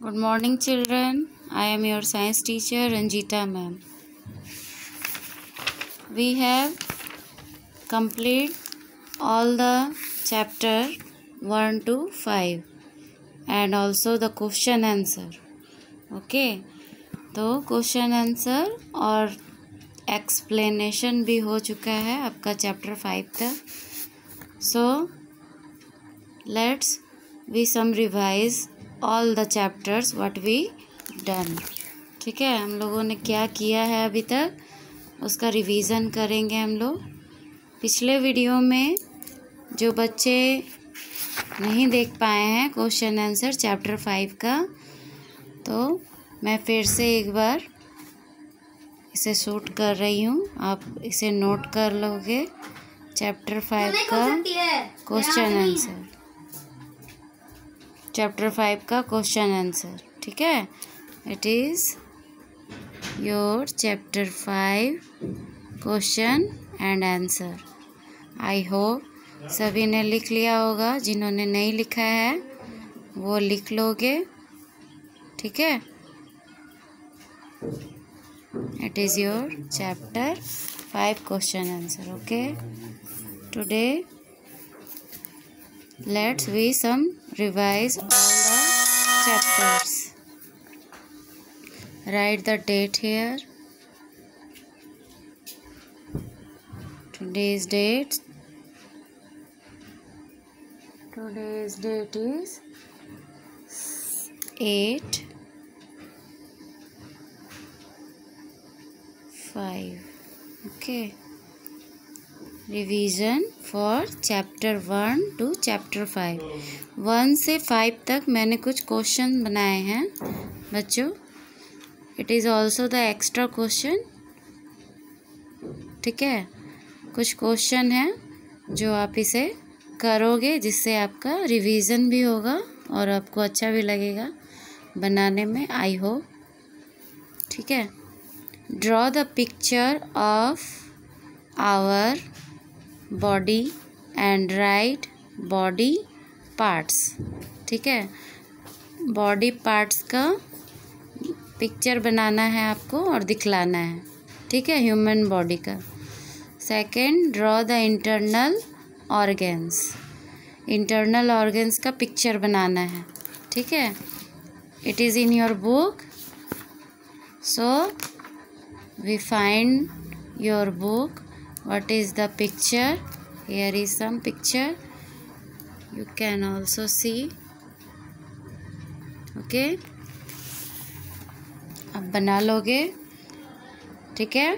Good morning children I am your science teacher Ranjita ma'am we have complete all the chapter one two five and also the question answer okay तो question answer और explanation भी हो चुका है आपका chapter five तक so let's we some revise all the chapters what we done ठीक है? हम लोगों ने क्या किया है अभी तक? उसका रिवीजन करेंगे हम लोग। पिछले वीडियो में जो बच्चे नहीं देख पाए हैं क्वेश्चन आंसर चैप्टर फाइव का तो मैं फिर से एक बार इसे शूट कर रही हूँ। आप इसे नोट कर लोगे चैप्टर फाइव का क्वेश्चन आंसर चैप्टर फाइव का क्वेश्चन आंसर ठीक है? It is your chapter five question and answer I hope सभी ने लिख लिया होगा, जिन्होंने नहीं लिखा है, वो लिख लोगे, ठीक है? It is your chapter 5 question answer, okay? Today, let's we some revise all the chapters. Write the date here. Today's date. Today's date is 8 5 okay. Revision. For chapter one two chapter five one से five तक मैंने कुछ question बनाए हैं। बच्चों it is also the extra question ठीक है? कुछ क्वेश्चन हैं जो आप इसे करोगे, जिससे आपका रिवीजन भी होगा और आपको अच्छा भी लगेगा बनाने में आई होप ठीक है? Draw the picture of our body and write body parts, ठीक है? बॉडी पार्ट्स का पिक्चर बनाना है आपको और दिखलाना है, ठीक है? ह्यूमन बॉडी का। Second draw the internal organs internal organs का पिक्चर बनाना है, ठीक है? It is in your book so we find your book. What is the picture? Here is some picture. You can also see. Okay. अब बना लोगे। ठीक है?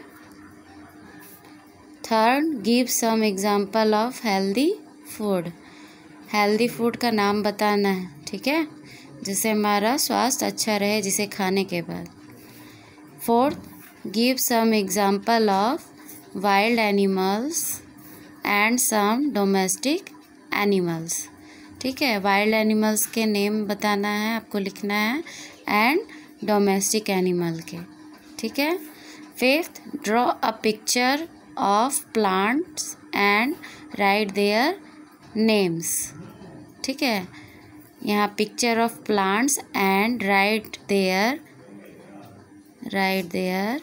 Third give some example of healthy food healthy food का नाम बताना है। ठीक है? जिससे हमारा स्वास्थ्य अच्छा रहे, जिसे खाने के बाद। Fourth give some example of wild animals and some domestic animals. ठीक है वाइल्ड एनिमल्स के नेम बताना है, आपको लिखना है एंड डोमेस्टिक एनिमल के। ठीक है? Fifth draw a picture of plants and write their names ठीक है? यहाँ picture of plants and write their write their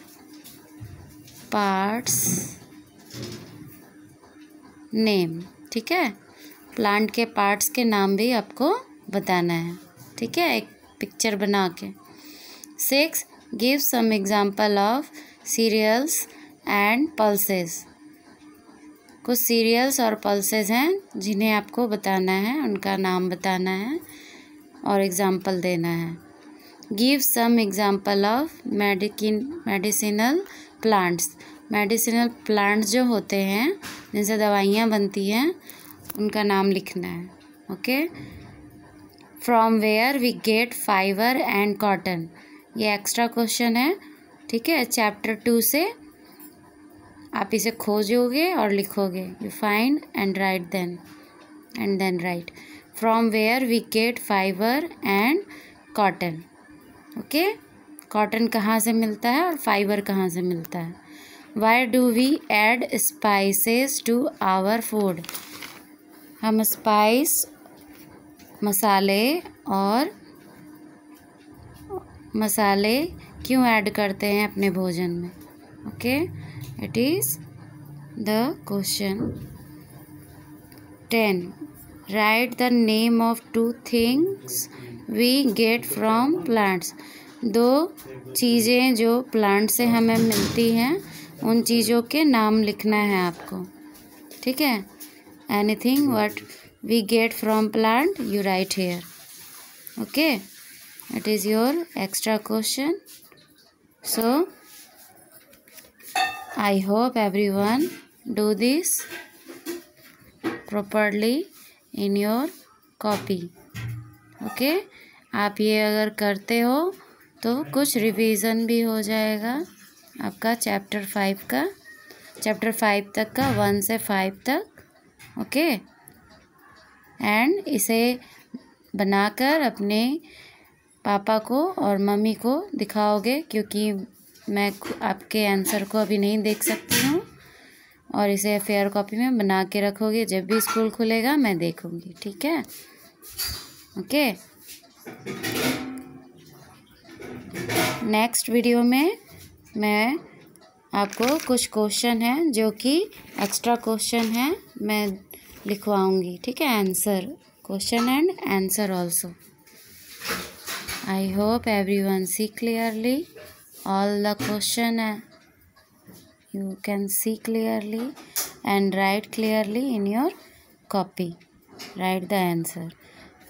parts name ठीक है? प्लांट के पार्ट्स के नाम भी आपको बताना है, ठीक है? एक पिक्चर बना के। Six give some example of cereals and pulses कुछ सीरियल्स और पल्सेस हैं जिन्हें आपको बताना है, उनका नाम बताना है और एग्जांपल देना है। Give some example of medicine medicinal plants medicinal plants जो होते हैं, जिनसे दवाइयाँ बनती हैं, उनका नाम लिखना है okay from where we get fibre and cotton ये एक्स्ट्रा क्वेश्चन है, ठीक है? चैप्टर टू से आप इसे खोजोगे और लिखोगे। You find and write then and then write from where we get fibre and cotton okay cotton कहाँ से मिलता है और फाइबर कहाँ से मिलता है? Why do we add spices to our food हम स्पाइस मसाले और मसाले क्यों ऐड करते हैं अपने भोजन में? Okay it is the question ten write the name of two things we get from plants दो चीज़ें जो प्लांट से हमें मिलती हैं, उन चीज़ों के नाम लिखना है आपको। ठीक है? Anything what we get from plant you write here okay it is your extra question so I hope everyone do this properly in your copy. Okay आप ये अगर करते हो तो कुछ रिवीजन भी हो जाएगा आपका चैप्टर फाइव का। चैप्टर फाइव तक का वन से फाइव तक ओके एंड इसे बनाकर अपने पापा को और मम्मी को दिखाओगे, क्योंकि मैं आपके आंसर को अभी नहीं देख सकती हूँ। और इसे फेयर कॉपी में बना के रखोगे, जब भी स्कूल खुलेगा, मैं देखूँगी, ठीक है? ओके नेक्स्ट वीडियो में मैं आपको कुछ क्वेश्चन हैं जो कि एक्स्ट्रा क्वेश्चन हैं, मैं लिखवाऊँगी, ठीक है? Answer question and answer also I hope everyone see clearly all the question you can see clearly and write clearly in your copy write the answer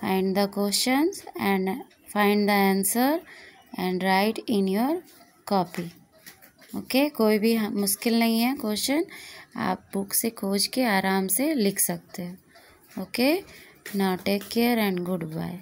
find the questions and find the answer and write in your copy okay कोई भी मुश्किल नहीं है question आप book से खोज के आराम से लिख सकते हो. Okay now take care and goodbye